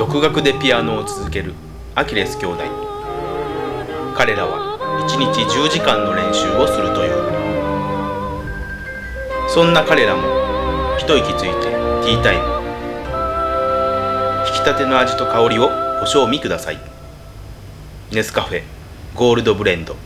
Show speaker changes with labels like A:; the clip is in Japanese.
A: 独学でピアノを続けるアキレス兄弟。彼らは1日10時間の練習をするという。そんな彼らも一息ついてティータイム。引き立ての味と香りをご賞味ください。ネスカフェゴールドブレンド。